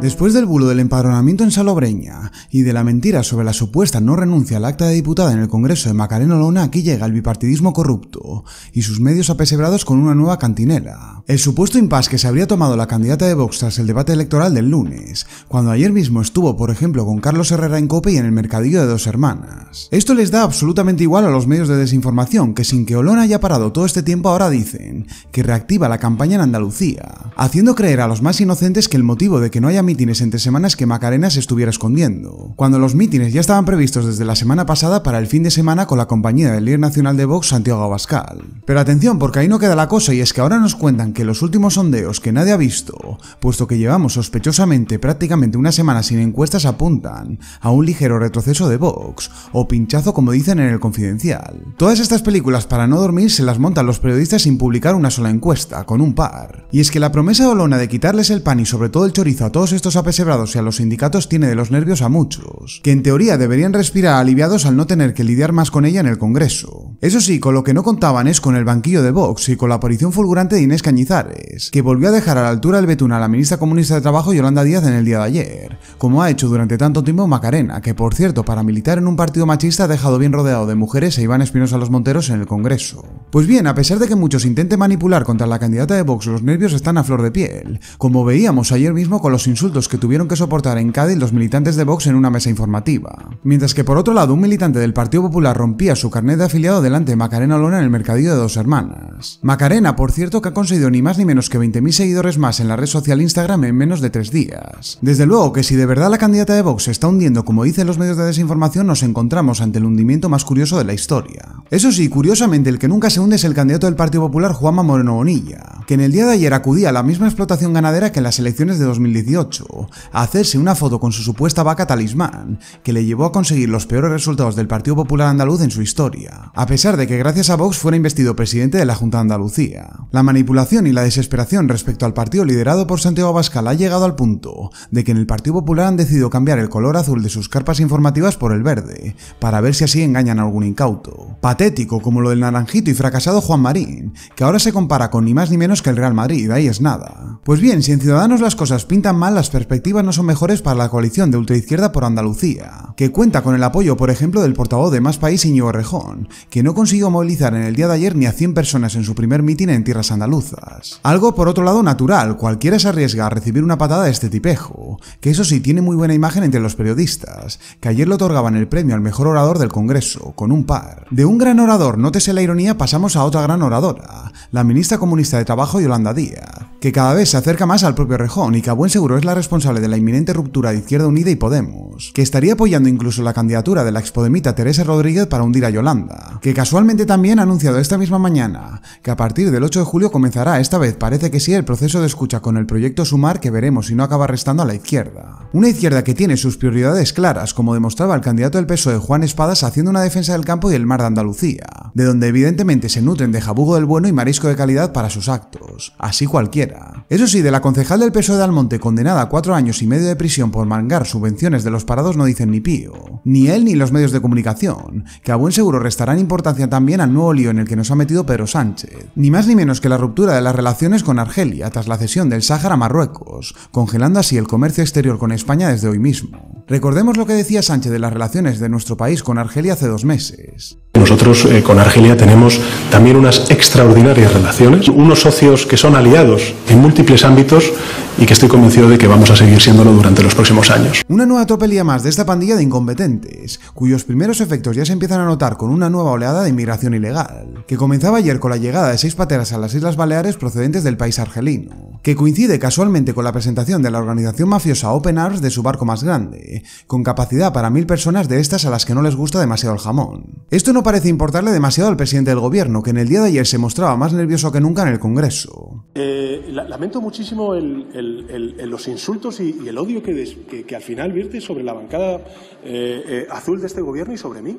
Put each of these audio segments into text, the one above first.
Después del bulo del empadronamiento en Salobreña y de la mentira sobre la supuesta no renuncia al acta de diputada en el Congreso de Macarena Olona, aquí llega el bipartidismo corrupto y sus medios apesebrados con una nueva cantinela. El supuesto impasse que se habría tomado la candidata de Vox tras el debate electoral del lunes, cuando ayer mismo estuvo, por ejemplo, con Carlos Herrera en Cope y en el mercadillo de dos hermanas. Esto les da absolutamente igual a los medios de desinformación, que sin que Olona haya parado todo este tiempo ahora dicen que reactiva la campaña en Andalucía, haciendo creer a los más inocentes que el motivo de que no haya mítines entre semanas que Macarena se estuviera escondiendo, cuando los mítines ya estaban previstos desde la semana pasada para el fin de semana con la compañía del líder nacional de Vox, Santiago Abascal. Pero atención, porque ahí no queda la cosa y es que ahora nos cuentan que los últimos sondeos que nadie ha visto, puesto que llevamos sospechosamente prácticamente una semana sin encuestas apuntan a un ligero retroceso de Vox, o pinchazo como dicen en el confidencial. Todas estas películas para no dormir se las montan los periodistas sin publicar una sola encuesta, con un par. Y es que la promesa de Olona de quitarles el pan y sobre todo el chorizo a todos estos apesebrados y a los sindicatos tiene de los nervios a muchos, que en teoría deberían respirar aliviados al no tener que lidiar más con ella en el Congreso. Eso sí, con lo que no contaban es con el banquillo de Vox y con la aparición fulgurante de Inés Cañizares, que volvió a dejar a la altura del betún a la ministra comunista de Trabajo Yolanda Díaz en el día de ayer, como ha hecho durante tanto tiempo Macarena, que por cierto, para militar en un partido machista ha dejado bien rodeado de mujeres e Iván Espinosa Los Monteros en el Congreso. Pues bien, a pesar de que muchos intenten manipular contra la candidata de Vox, los nervios están a flor de piel, como veíamos ayer mismo con los insultos que tuvieron que soportar en Cádiz los militantes de Vox en una mesa informativa. Mientras que por otro lado un militante del Partido Popular rompía su carnet de afiliado delante de Macarena Olona en el mercadillo de dos hermanas. Macarena, por cierto, que ha conseguido ni más ni menos que 20.000 seguidores más en la red social Instagram en menos de tres días. Desde luego que si de verdad la candidata de Vox se está hundiendo como dicen los medios de desinformación, nos encontramos ante el hundimiento más curioso de la historia. Eso sí, curiosamente, el que nunca se hunde es el candidato del Partido Popular Juanma Moreno Bonilla, que en el día de ayer acudía a la misma explotación ganadera que en las elecciones de 2018, a hacerse una foto con su supuesta vaca talismán, que le llevó a conseguir los peores resultados del Partido Popular Andaluz en su historia, a pesar de que gracias a Vox fuera investido presidente de la Junta de Andalucía. La manipulación y la desesperación respecto al partido liderado por Santiago Abascal ha llegado al punto de que en el Partido Popular han decidido cambiar el color azul de sus carpas informativas por el verde, para ver si así engañan a algún incauto. Patético como lo del naranjito y fracasado Juan Marín, que ahora se compara con ni más ni menos que el Real Madrid, ahí es nada. Pues bien, si en Ciudadanos las cosas pintan mal, las perspectivas no son mejores para la coalición de ultraizquierda por Andalucía, que cuenta con el apoyo, por ejemplo, del portavoz de Más País Íñigo Rejón, que no consiguió movilizar en el día de ayer ni a 100 personas en su primer mitin en tierras andaluzas. Algo por otro lado natural, cualquiera se arriesga a recibir una patada de este tipejo, que eso sí tiene muy buena imagen entre los periodistas, que ayer le otorgaban el premio al mejor orador del Congreso, con un par. De un gran orador, nótese la ironía, pasamos a otra gran oradora, la ministra comunista de Trabajo Yolanda Díaz, que cada vez se acerca más al propio Rejón y que a buen seguro es la responsable de la inminente ruptura de Izquierda Unida y Podemos, que estaría apoyando incluso la candidatura de la expodemita Teresa Rodríguez para hundir a Yolanda, que casualmente también ha anunciado esta misma mañana que a partir del 8 de julio comenzará, esta vez parece que sí, el proceso de escucha con el proyecto Sumar que veremos si no acaba restando a la izquierda. Una izquierda que tiene sus prioridades claras, como demostraba el candidato del PSOE Juan Espadas haciendo una defensa del campo y el mar de Andalucía, de donde evidentemente se nutren de jabugo del bueno y marisco de calidad para sus actos, así cualquiera. Eso sí, de la concejal del PSOE de Almonte condenada a cuatro años y medio de prisión por mangar subvenciones de los parados no dicen ni pío, ni él ni los medios de comunicación, que a buen seguro restarán importancia también al nuevo lío en el que nos ha metido Pedro Sánchez, ni más ni menos que la ruptura de las relaciones con Argelia tras la cesión del Sáhara a Marruecos, congelando así el comercio exterior con España desde hoy mismo. Recordemos lo que decía Sánchez de las relaciones de nuestro país con Argelia hace dos meses. Nosotros eh, con Argelia tenemos también unas extraordinarias relaciones, unos socios que son aliados en múltiples ámbitos y que estoy convencido de que vamos a seguir siéndolo durante los próximos años. Una nueva tropelía más de esta pandilla de incompetentes, cuyos primeros efectos ya se empiezan a notar con una nueva oleada de inmigración ilegal, que comenzaba ayer con la llegada de seis pateras a las Islas Baleares procedentes del país argelino, que coincide casualmente con la presentación de la organización mafiosa Open Arms de su barco más grande, con capacidad para mil personas de estas a las que no les gusta demasiado el jamón. Esto no parece importarle demasiado al presidente del gobierno, que en el día de ayer se mostraba más nervioso que nunca en el Congreso. Eh, lamento muchísimo los insultos y, el odio que, al final vierte sobre la bancada eh, eh, azul de este gobierno y sobre mí.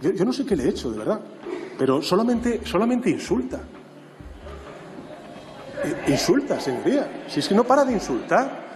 Yo, yo, no sé qué le he hecho, de verdad, pero solamente, solamente insulta. Insulta, señoría. Si es que no para de insultar.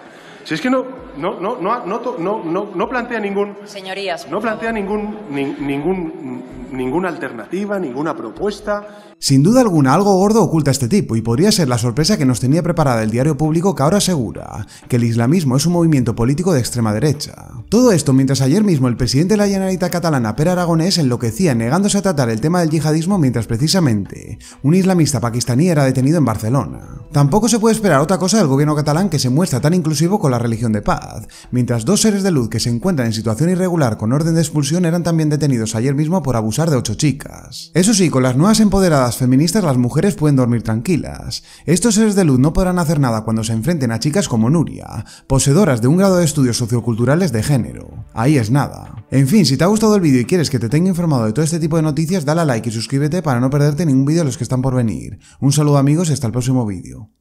Si es que no, no, no, no, no, no, no plantea ningún. Señorías. No plantea ningún, ningún, ninguna alternativa, ninguna propuesta. Sin duda alguna, algo gordo oculta este tipo, y podría ser la sorpresa que nos tenía preparada el diario público que ahora asegura que el islamismo es un movimiento político de extrema derecha. Todo esto mientras ayer mismo el presidente de la Generalitat catalana, Per Aragonés, enloquecía negándose a tratar el tema del yihadismo mientras precisamente un islamista pakistaní era detenido en Barcelona. Tampoco se puede esperar otra cosa del gobierno catalán que se muestra tan inclusivo con la religión de paz, mientras dos seres de luz que se encuentran en situación irregular con orden de expulsión eran también detenidos ayer mismo por abusar de ocho chicas. Eso sí, con las nuevas empoderadas feministas las mujeres pueden dormir tranquilas. Estos seres de luz no podrán hacer nada cuando se enfrenten a chicas como Nuria, poseedoras de un grado de estudios socioculturales de género. Ahí es nada. En fin, si te ha gustado el vídeo y quieres que te tenga informado de todo este tipo de noticias, dale a like y suscríbete para no perderte ningún vídeo de los que están por venir. Un saludo amigos y hasta el próximo vídeo.